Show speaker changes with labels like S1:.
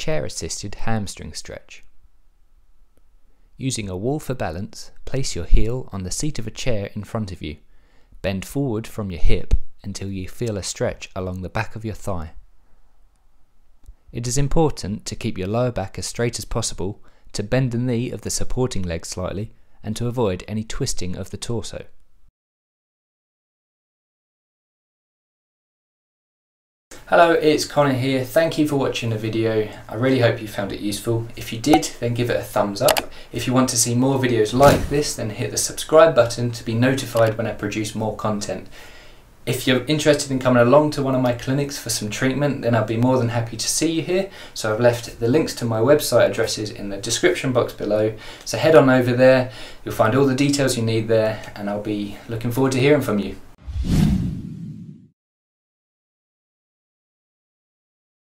S1: chair assisted hamstring stretch. Using a wall for balance, place your heel on the seat of a chair in front of you. Bend forward from your hip until you feel a stretch along the back of your thigh. It is important to keep your lower back as straight as possible, to bend the knee of the supporting leg slightly, and to avoid any twisting of the torso. Hello, it's Connor here. Thank you for watching the video. I really hope you found it useful. If you did, then give it a thumbs up. If you want to see more videos like this, then hit the subscribe button to be notified when I produce more content. If you're interested in coming along to one of my clinics for some treatment, then I'll be more than happy to see you here. So I've left the links to my website addresses in the description box below. So head on over there, you'll find all the details you need there, and I'll be looking forward to hearing from you.